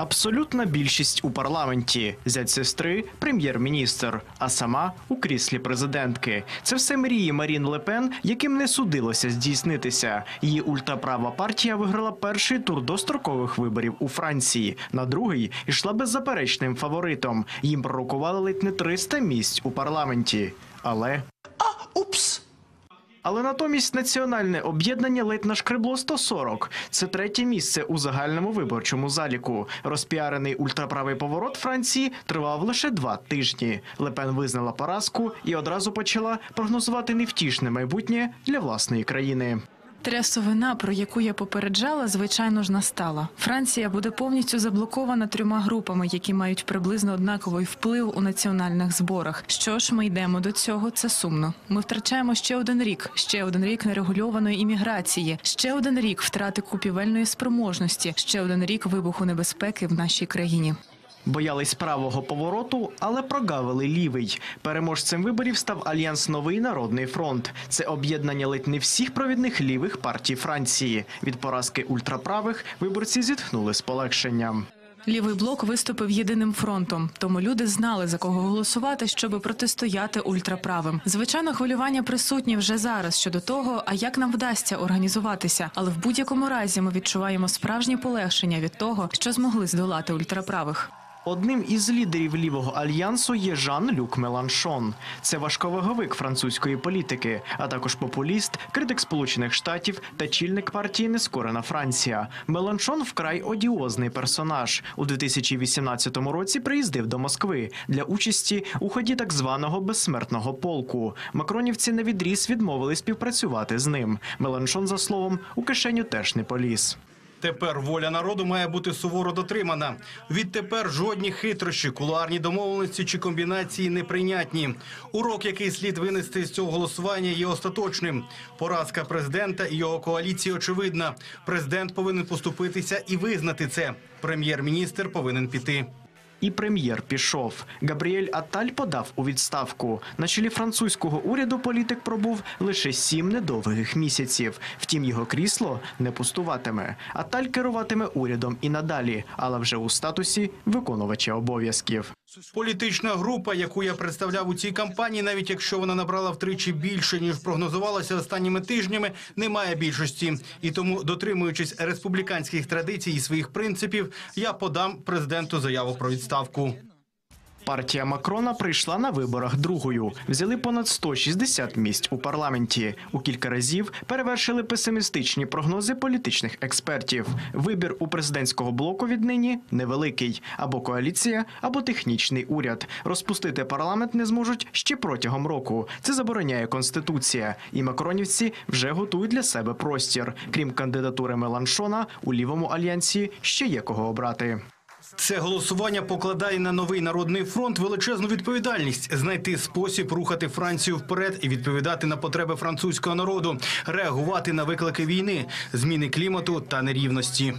Абсолютна більшість у парламенті, зять сестри, прем'єр-міністр, а сама у кріслі президентки. Це все мрії Марін Лепен, яким не судилося здійснитися. Її ультраправа партія виграла перший тур дострокових виборів у Франції. На другий йшла беззаперечним фаворитом. Їм пророкували ледь не 300 місць у парламенті. Але! Але натомість національне об'єднання ледь нашкребло 140. Це третє місце у загальному виборчому заліку. Розпіарений ультраправий поворот Франції тривав лише два тижні. Лепен визнала поразку і одразу почала прогнозувати невтішне майбутнє для власної країни. Трясовина, про яку я попереджала, звичайно ж настала. Франція буде повністю заблокована трьома групами, які мають приблизно однаковий вплив у національних зборах. Що ж, ми йдемо до цього. Це сумно. Ми втрачаємо ще один рік, ще один рік нерегульованої імміграції, ще один рік втрати купівельної спроможності, ще один рік вибуху небезпеки в нашій країні. Боялись правого повороту, але прогавили лівий. Переможцем виборів став альянс Новий народний фронт. Це об'єднання ледь не всіх провідних лівих партій Франції. Від поразки ультраправих виборці зітхнули з полегшенням. Лівий блок виступив єдиним фронтом, тому люди знали за кого голосувати, щоб протистояти ультраправим. Звичайно, хвилювання присутні вже зараз щодо того, а як нам вдасться організуватися. Але в будь-якому разі ми відчуваємо справжнє полегшення від того, що змогли здолати ультраправих. Одним із лідерів лівого альянсу є Жан-Люк Меланшон. Це важковаговик французької політики, а також популіст, критик Сполучених Штатів та чільник партії Нескорена Франція. Меланшон вкрай одіозний персонаж. У 2018 році приїздив до Москви для участі у ході так званого безсмертного полку. Макронівці на відріз відмовили співпрацювати з ним. Меланшон, за словом, у кишеню теж не поліз. Тепер воля народу має бути суворо дотримана. Відтепер жодні хитрощі, кулуарні домовленості чи комбінації неприйнятні. Урок, який слід винести з цього голосування, є остаточним. Поразка президента і його коаліції очевидна. Президент повинен поступитися і визнати це. Прем'єр-міністр повинен піти. І прем'єр пішов. Габріель Аталь подав у відставку. На чолі французького уряду політик пробув лише сім недовгих місяців. Втім, його крісло не пустуватиме. Аталь керуватиме урядом і надалі, але вже у статусі виконувача обов'язків. Політична група, яку я представляв у цій кампанії, навіть якщо вона набрала втричі більше ніж прогнозувалося останніми тижнями, не має більшості. І тому, дотримуючись республіканських традицій і своїх принципів, я подам президенту заяву про відставку. Партія Макрона прийшла на виборах другою. Взяли понад 160 місць у парламенті. У кілька разів перевершили песимістичні прогнози політичних експертів. Вибір у президентського блоку віднині невеликий або коаліція, або технічний уряд. Розпустити парламент не зможуть ще протягом року. Це забороняє конституція. І макронівці вже готують для себе простір. Крім кандидатури Меланшона, у лівому альянсі ще є кого обрати. Це голосування покладає на новий народний фронт величезну відповідальність знайти спосіб рухати Францію вперед і відповідати на потреби французького народу, реагувати на виклики війни, зміни клімату та нерівності.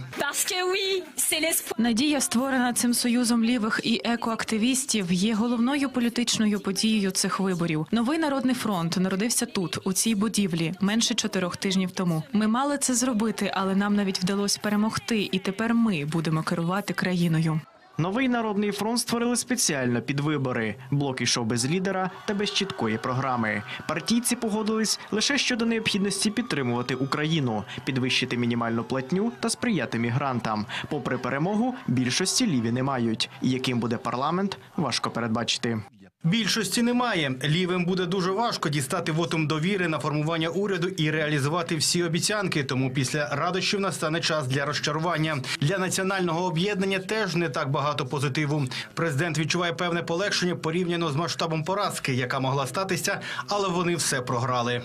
Надія, створена цим союзом лівих і екоактивістів, є головною політичною подією цих виборів. Новий народний фронт народився тут, у цій будівлі, менше чотирьох тижнів тому. Ми мали це зробити, але нам навіть вдалося перемогти, і тепер ми будемо керувати країною. Україною. Новий народний фронт створили спеціально під вибори. Блок ішов без лідера та без чіткої програми. Партійці погодились лише щодо необхідності підтримувати Україну, підвищити мінімальну платню та сприяти мігрантам. Попри перемогу, більшості ліві не мають. Яким буде парламент, важко передбачити. Більшості немає. Лівим буде дуже важко дістати вотум довіри на формування уряду і реалізувати всі обіцянки. Тому після радощів настане час для розчарування. Для національного об'єднання теж не так багато позитиву. Президент відчуває певне полегшення порівняно з масштабом поразки, яка могла статися, але вони все програли.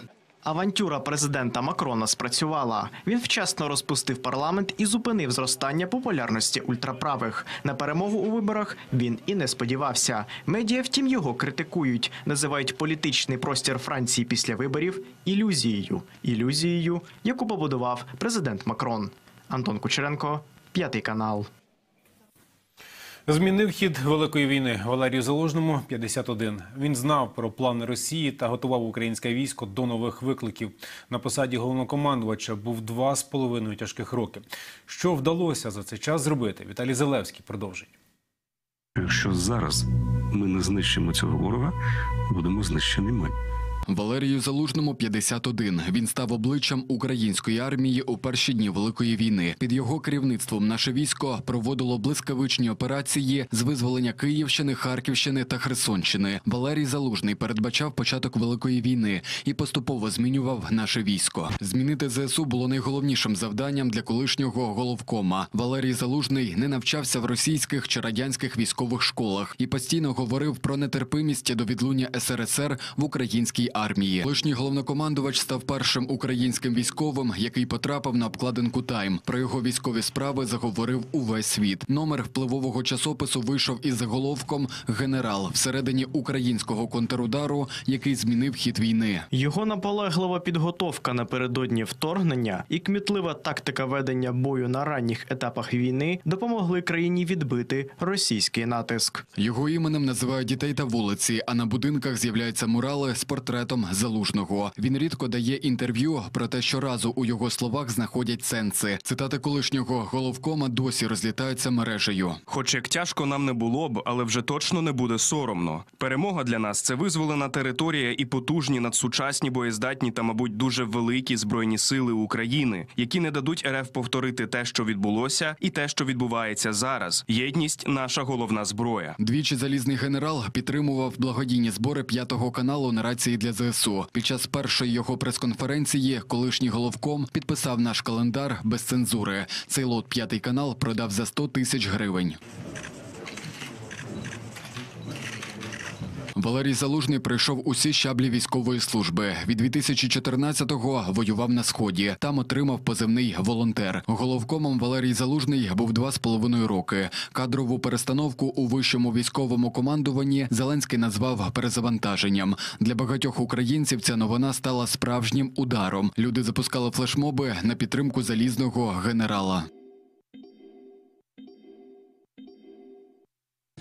Авантюра президента Макрона спрацювала. Він вчасно розпустив парламент і зупинив зростання популярності ультраправих. На перемогу у виборах він і не сподівався. Медіа, втім, його критикують, називають політичний простір Франції після виборів ілюзією. Ілюзією, яку побудував президент Макрон. Антон Кучеренко, п'ятий канал. Змінив хід великої війни Валерію Залужному 51. Він знав про плани Росії та готував українське військо до нових викликів. На посаді головнокомандувача був два з половиною тяжких роки. Що вдалося за цей час зробити? Віталій Зелевський продовжить. Якщо зараз ми не знищимо цього ворога, будемо знищені ми. Валерію Залужному 51. Він став обличчям української армії у перші дні великої війни. Під його керівництвом наше військо проводило блискавичні операції з визволення Київщини, Харківщини та Херсонщини. Валерій Залужний передбачав початок великої війни і поступово змінював наше військо. Змінити ЗСУ було найголовнішим завданням для колишнього головкома. Валерій Залужний не навчався в російських чи радянських військових школах і постійно говорив про нетерпимість до відлуння СРСР в українській армії. Колишній головнокомандувач став першим українським військовим, який потрапив на обкладинку Тайм. Про його військові справи заговорив увесь світ. Номер впливового часопису вийшов із заголовком Генерал всередині українського контрудару, який змінив хід війни. Його наполеглива підготовка напередодні вторгнення і кмітлива тактика ведення бою на ранніх етапах війни допомогли країні відбити російський натиск. Його іменем називають дітей та вулиці, а на будинках з'являються мурали з портретом залужного. Він рідко дає інтерв'ю, проте щоразу у його словах знаходять сенси. Цитати колишнього головкома досі розлітаються мережею. Хоч як тяжко нам не було б, але вже точно не буде соромно. Перемога для нас це визволена територія і потужні надсучасні боєздатні та, мабуть, дуже великі збройні сили України, які не дадуть РФ повторити те, що відбулося, і те, що відбувається зараз. Єдність наша головна зброя. Двічі залізний генерал підтримував благодійні збори п'ятого каналу на рації для ЗСУ. Під час першої його прес-конференції колишній головком підписав наш календар без цензури. Цей лот п'ятий канал продав за 100 тисяч гривень. Валерій Залужний пройшов усі щаблі військової служби. Від 2014-го воював на сході. Там отримав позивний волонтер. Головкомом Валерій Залужний був два з половиною роки. Кадрову перестановку у вищому військовому командуванні Зеленський назвав перезавантаженням. Для багатьох українців ця новина стала справжнім ударом. Люди запускали флешмоби на підтримку залізного генерала.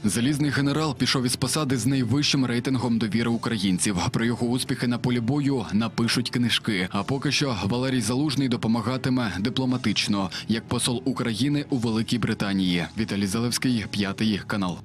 Залізний генерал пішов із посади з найвищим рейтингом довіри українців. Про його успіхи на полі бою напишуть книжки. А поки що Валерій Залужний допомагатиме дипломатично як посол України у Великій Британії. Віталій Залевський, п'ятий канал.